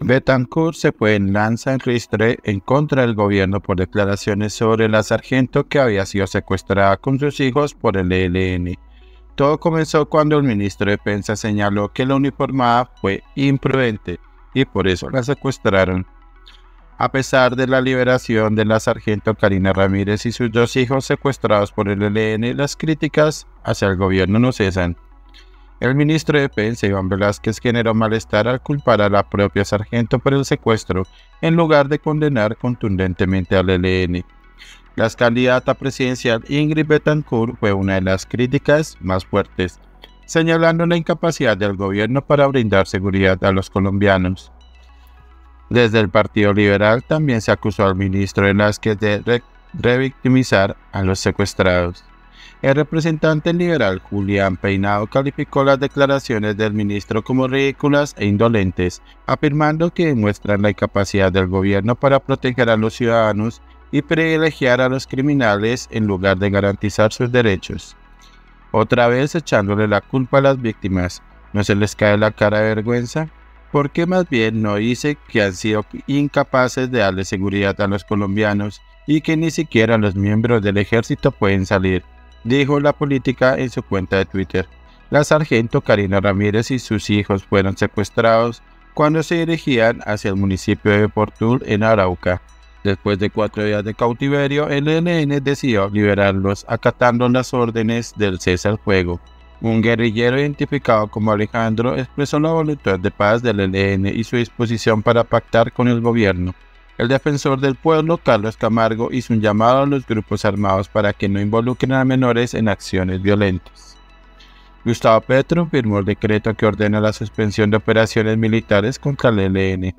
Betancourt se fue en lanza en en contra del gobierno por declaraciones sobre la sargento que había sido secuestrada con sus hijos por el ELN. Todo comenzó cuando el ministro de Defensa señaló que la uniformada fue imprudente y por eso la secuestraron. A pesar de la liberación de la sargento Karina Ramírez y sus dos hijos secuestrados por el ELN, las críticas hacia el gobierno no cesan. El ministro de Defensa, Iván Velázquez, generó malestar al culpar a la propia sargento por el secuestro, en lugar de condenar contundentemente al ELN. La candidata presidencial Ingrid Betancourt fue una de las críticas más fuertes, señalando la incapacidad del gobierno para brindar seguridad a los colombianos. Desde el Partido Liberal también se acusó al ministro Velázquez de revictimizar a los secuestrados. El representante liberal Julián Peinado calificó las declaraciones del ministro como ridículas e indolentes, afirmando que demuestran la incapacidad del gobierno para proteger a los ciudadanos y privilegiar a los criminales en lugar de garantizar sus derechos. Otra vez echándole la culpa a las víctimas, ¿no se les cae la cara de vergüenza? ¿Por qué más bien no dice que han sido incapaces de darle seguridad a los colombianos y que ni siquiera los miembros del ejército pueden salir? Dijo la política en su cuenta de Twitter. La sargento Karina Ramírez y sus hijos fueron secuestrados cuando se dirigían hacia el municipio de Portul en Arauca. Después de cuatro días de cautiverio, el ELN decidió liberarlos acatando las órdenes del cese al fuego. Un guerrillero identificado como Alejandro expresó la voluntad de paz del ELN y su disposición para pactar con el gobierno. El defensor del pueblo, Carlos Camargo, hizo un llamado a los grupos armados para que no involucren a menores en acciones violentas. Gustavo Petro firmó el decreto que ordena la suspensión de operaciones militares contra el ELN.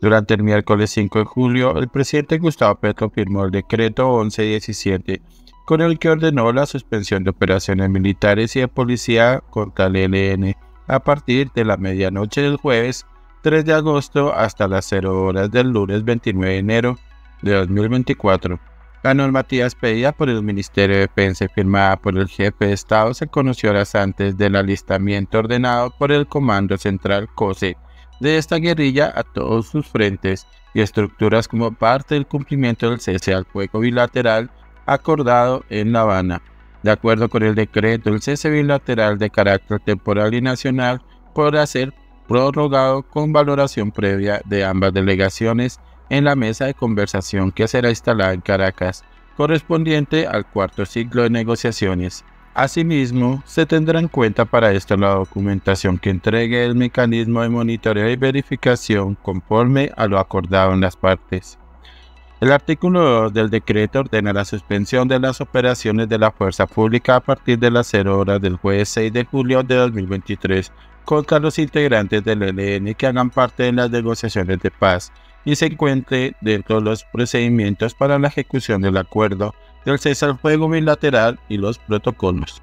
Durante el miércoles 5 de julio, el presidente Gustavo Petro firmó el decreto 1117, con el que ordenó la suspensión de operaciones militares y de policía contra el ELN a partir de la medianoche del jueves 3 de agosto hasta las 0 horas del lunes 29 de enero de 2024. La normativa expedida por el Ministerio de Defensa y firmada por el jefe de Estado se conoció horas antes del alistamiento ordenado por el Comando Central COSE de esta guerrilla a todos sus frentes y estructuras como parte del cumplimiento del cese al fuego bilateral acordado en La Habana. De acuerdo con el decreto, el cese bilateral de carácter temporal y nacional podrá ser prorrogado con valoración previa de ambas delegaciones en la mesa de conversación que será instalada en Caracas, correspondiente al cuarto ciclo de negociaciones. Asimismo, se tendrá en cuenta para esto la documentación que entregue el mecanismo de monitoreo y verificación conforme a lo acordado en las partes. El artículo 2 del decreto ordena la suspensión de las operaciones de la fuerza pública a partir de las 0 horas del jueves 6 de julio de 2023 contra los integrantes del ELN que hagan parte de las negociaciones de paz y se encuentre dentro de los procedimientos para la ejecución del acuerdo del cese al fuego bilateral y los protocolos.